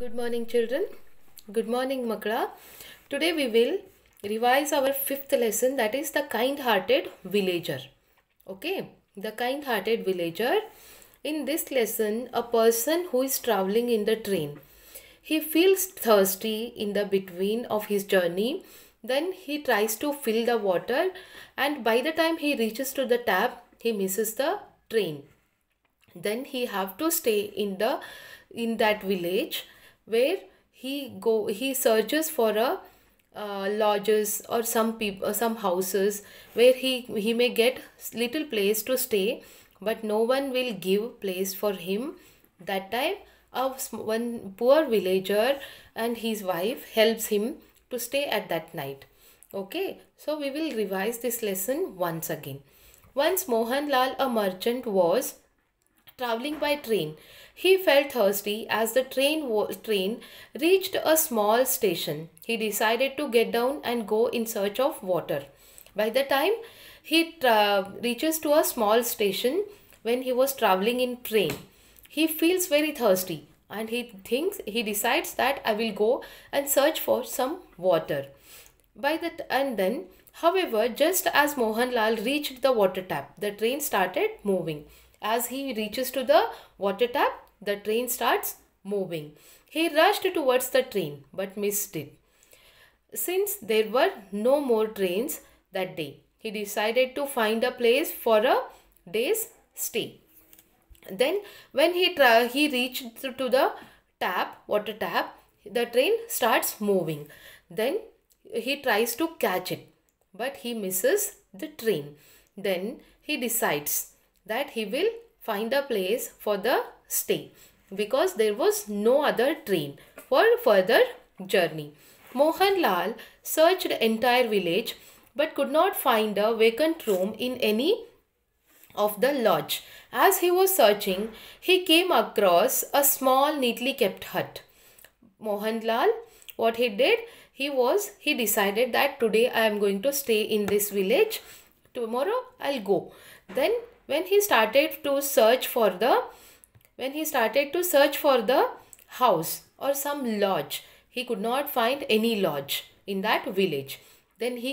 Good morning, children. Good morning, Makla. Today we will revise our fifth lesson that is the kind hearted villager. Okay, the kind hearted villager. In this lesson, a person who is traveling in the train he feels thirsty in the between of his journey then he tries to fill the water and by the time he reaches to the tap he misses the train then he have to stay in the in that village where he go he searches for a uh, lodges or some people some houses where he he may get little place to stay but no one will give place for him. That time of one poor villager and his wife helps him to stay at that night. Okay so we will revise this lesson once again. Once mohanlal a merchant was traveling by train. He felt thirsty as the train train reached a small station. He decided to get down and go in search of water. By the time he reaches to a small station when he was traveling in train he feels very thirsty and he thinks he decides that i will go and search for some water. By that and then however just as mohanlal reached the water tap the train started moving as he reaches to the water tap the train starts moving. He rushed towards the train but missed it. Since there were no more trains that day he decided to find a place for a day's stay. Then when he he reached to the tap water tap the train starts moving. Then he tries to catch it but he misses the train. Then he decides that he will find a place for the stay because there was no other train for further journey mohanlal searched entire village but could not find a vacant room in any of the lodge. As he was searching, he came across a small, neatly kept hut. Mohanlal, what he did, he was, he decided that today I am going to stay in this village. Tomorrow I'll go. Then, when he started to search for the, when he started to search for the house or some lodge, he could not find any lodge in that village. Then he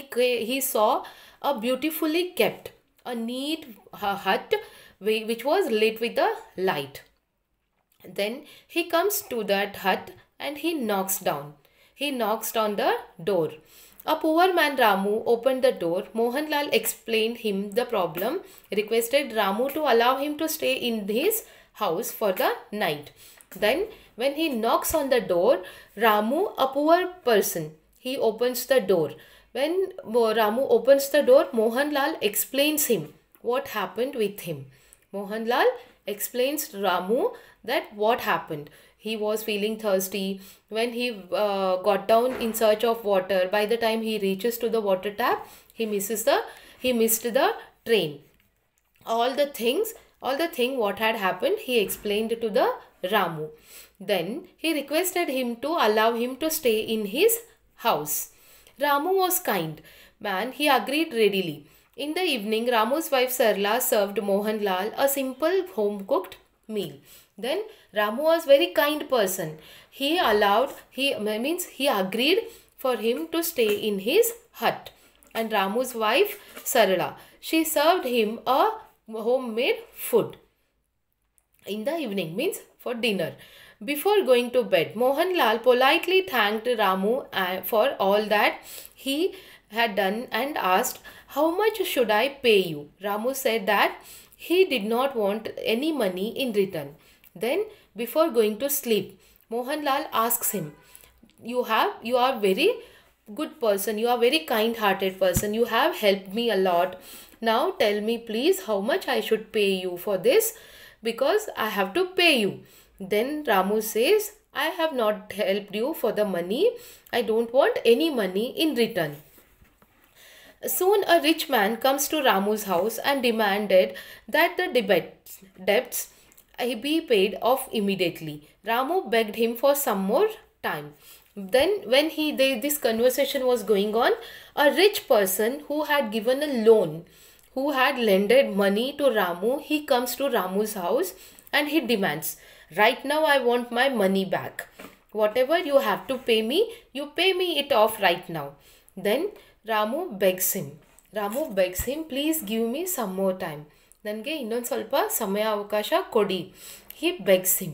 he saw a beautifully kept a neat hut which was lit with a light. Then he comes to that hut and he knocks down. He knocks on the door. A poor man Ramu opened the door. Mohanlal explained him the problem, requested Ramu to allow him to stay in his house for the night. Then when he knocks on the door, Ramu, a poor person, he opens the door. When Ramu opens the door, Mohanlal explains him what happened with him. Mohanlal explains Ramu that what happened. He was feeling thirsty. When he uh, got down in search of water, by the time he reaches to the water tap, he misses the he missed the train. All the things, all the thing what had happened, he explained to the Ramu. Then he requested him to allow him to stay in his house. Ramu was kind man, he agreed readily. In the evening, Ramu's wife Sarla served Mohanlal a simple home cooked meal. Then Ramu was very kind person. He allowed, he means he agreed for him to stay in his hut. And Ramu's wife Sarala, she served him a homemade food in the evening means for dinner before going to bed mohanlal politely thanked ramu uh, for all that he had done and asked how much should i pay you ramu said that he did not want any money in return then before going to sleep mohanlal asks him you have you are very good person you are very kind hearted person you have helped me a lot. Now tell me please how much i should pay you for this? Because i have to pay you. Then ramu says i have not helped you for the money. I don't want any money in return. Soon a rich man comes to Ramu's house and demanded that the debts, debts be paid off immediately. Ramu begged him for some more time. Then, when he they, this conversation was going on, a rich person who had given a loan, who had lended money to Ramu, he comes to Ramu's house and he demands, "Right now, I want my money back." whatever you have to pay me you pay me it off right now then ramu begs him ramu begs him please give me some more time ನನಗೆ ಇನ್ನೊಂದು ಸ್ವಲ್ಪ ಸಮಯ ಅವಕಾಶ ಕೊಡಿ he begs him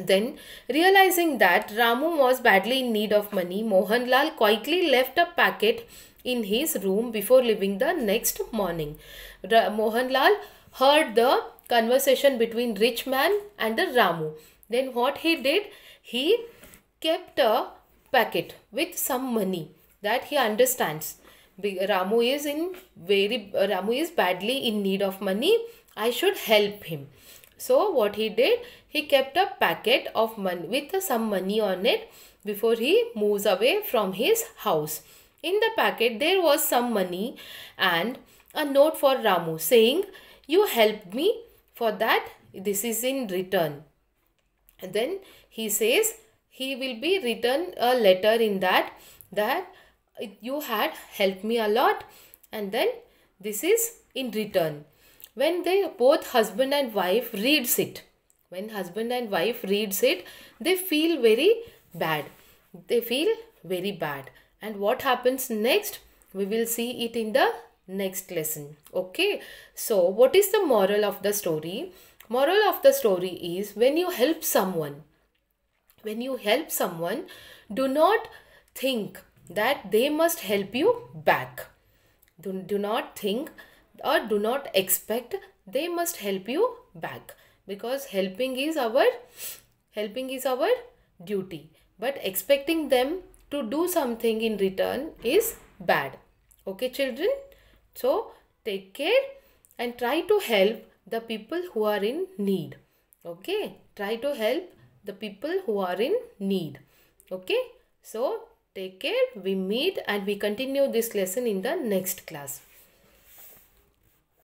then, realizing that Ramu was badly in need of money, Mohanlal quietly left a packet in his room before leaving the next morning. Ra- Mohanlal heard the conversation between rich man and the Ramu. Then what he did, he kept a packet with some money that he understands. Ramu is in very Ramu is badly in need of money. I should help him. So what he did, he kept a packet of money with some money on it before he moves away from his house. In the packet there was some money and a note for Ramu saying, "You helped me for that. This is in return." And then he says he will be written a letter in that that you had helped me a lot. And then this is in return. When they both husband and wife reads it when husband and wife reads it they feel very bad. They feel very bad. And what happens next? We will see it in the next lesson. Okay? So what is the moral of the story? Moral of the story is when you help someone when you help someone do not think that they must help you back. Do, do not think or do not expect they must help you back because helping is our helping is our duty. But expecting them to do something in return is bad. Okay children? So take care and try to help the people who are in need. Okay? Try to help the people who are in need. Okay? So take care we meet and we continue this lesson in the next class